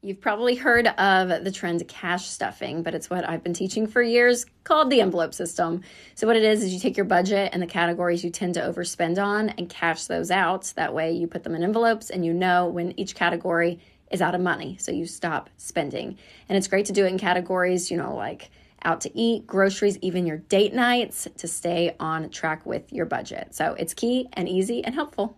You've probably heard of the trend cash stuffing, but it's what I've been teaching for years called the envelope system. So, what it is, is you take your budget and the categories you tend to overspend on and cash those out. That way, you put them in envelopes and you know when each category is out of money. So, you stop spending. And it's great to do it in categories, you know, like out to eat, groceries, even your date nights to stay on track with your budget. So, it's key and easy and helpful.